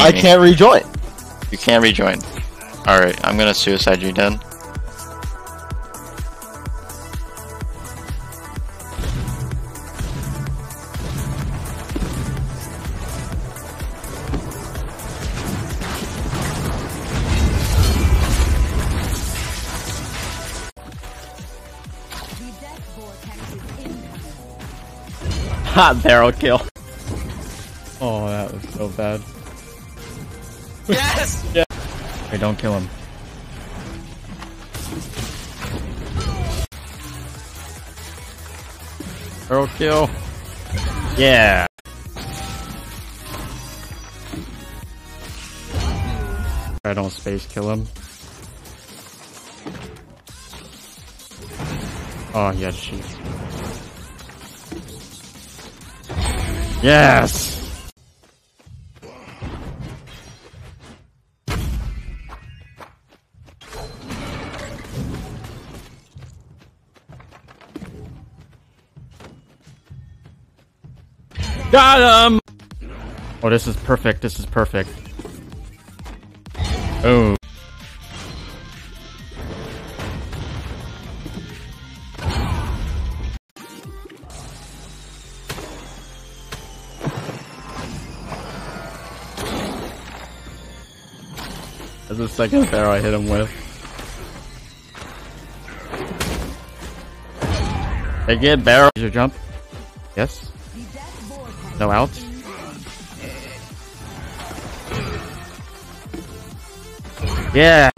I me. can't rejoin. You can't rejoin. Alright, I'm gonna suicide you then. Ha! Barrel kill. Oh, that was so bad. Yes! yeah. Hey, don't kill him. Barrel kill. Yeah. I don't space kill him. Oh, yeah, sheep. Yes! Got him! Oh, this is perfect. This is perfect. Oh. That's the second arrow I hit him with. Get barrel. Is your jump. Yes. No out. Yeah.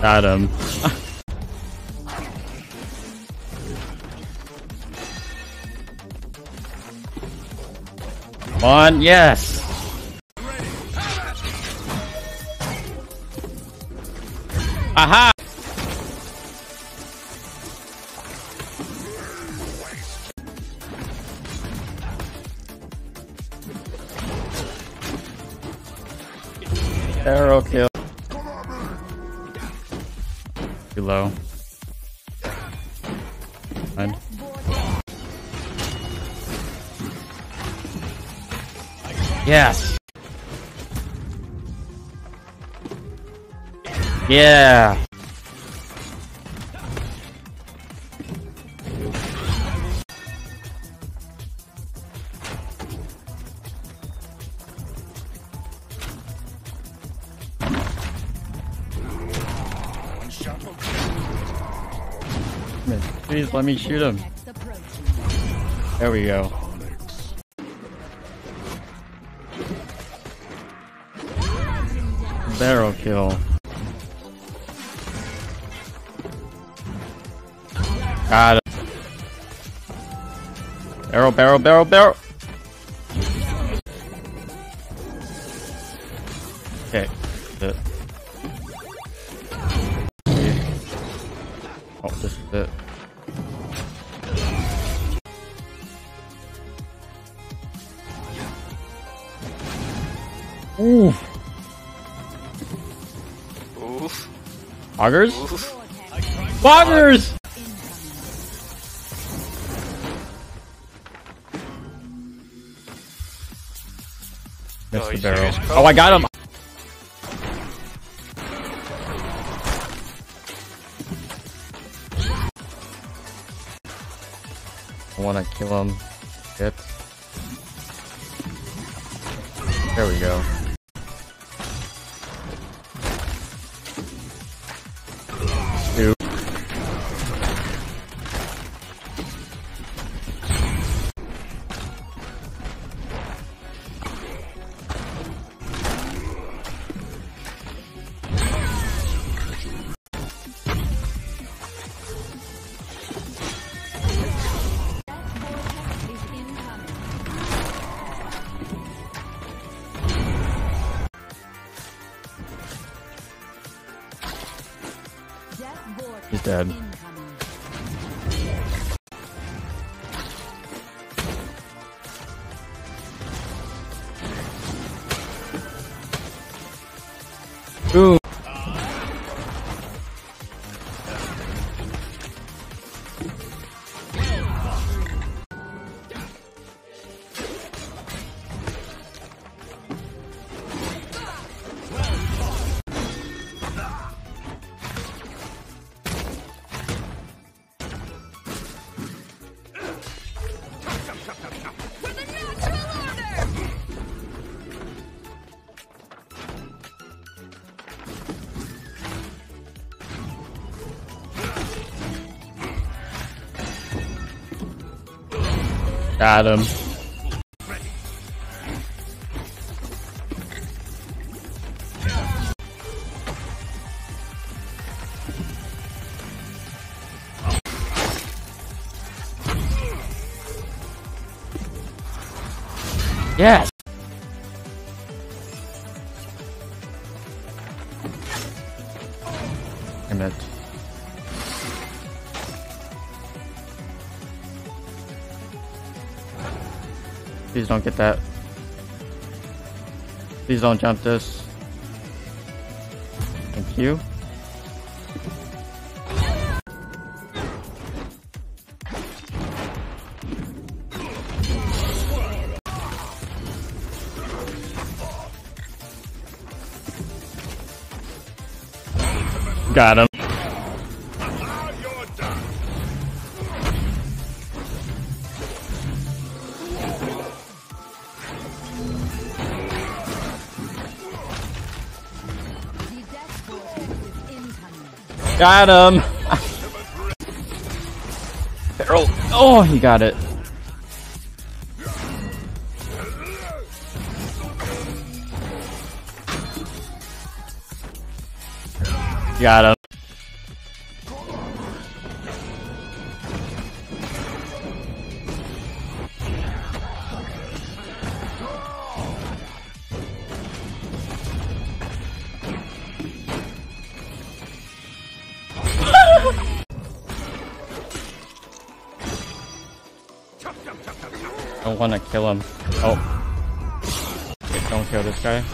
Got him. Come on, yes. Aha! Arrow kill. Too low. Fine. Yes. Yeah. Please let me shoot him. There we go. Barrel kill. Got it. Barrel, barrel, barrel, barrel. Oof. Oof. Augers? Oof. Boggers! Missed Oh, the barrel. serious. Oh, I got him! I wanna kill him. Shit. There we go. He's dead. Got him. Yes! Please don't get that. Please don't jump this. Thank you. Got him. Got him. Barrel. Oh, he got it. Got him. Want to kill him. Oh. Don't kill this guy.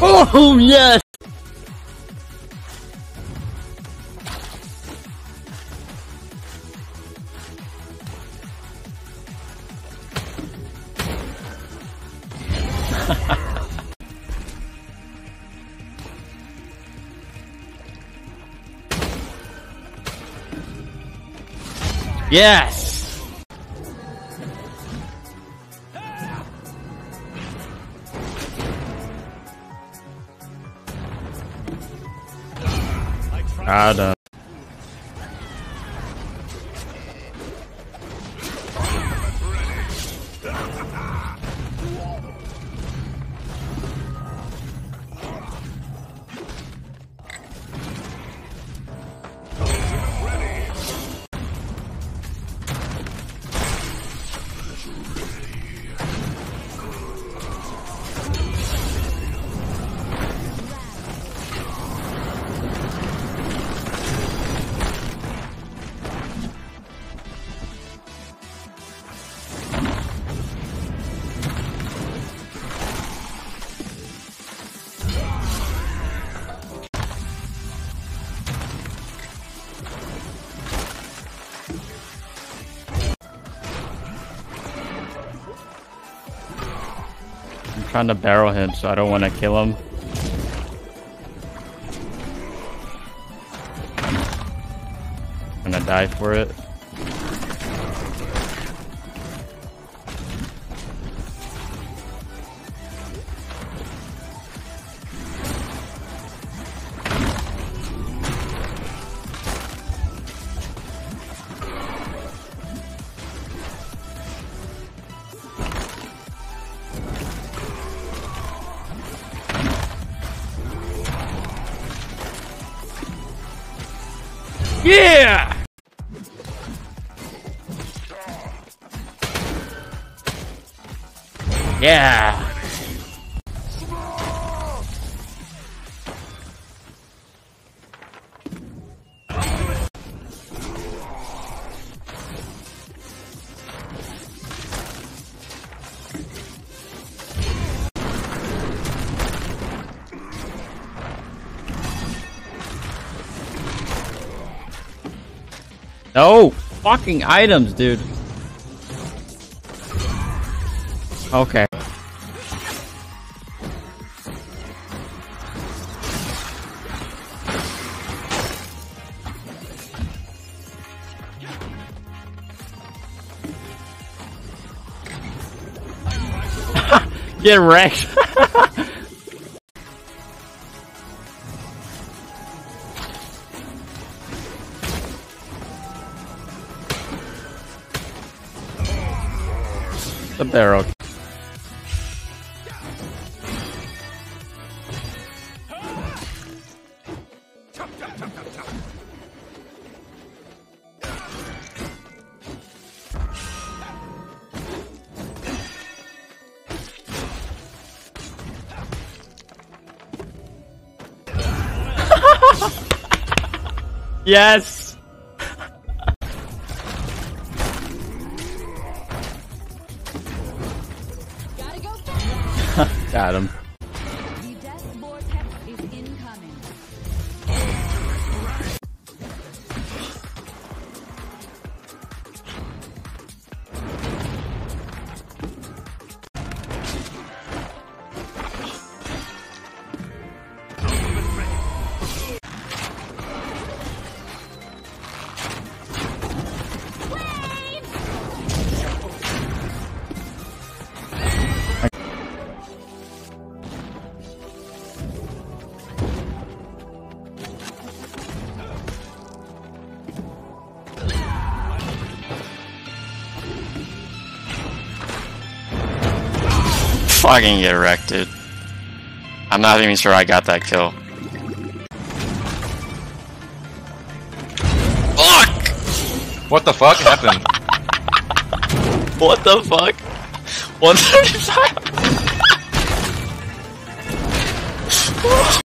Oh, yes! Yes! Trying to barrel him, so I don't want to kill him. I'm gonna die for it. Yeah! Yeah! No! Fucking items, dude. Okay. Get wrecked. up there, okay? Yes! Fast. fucking get wrecked, dude. I'm not even sure I got that kill. Fuck! What the fuck happened? what the fuck? 135?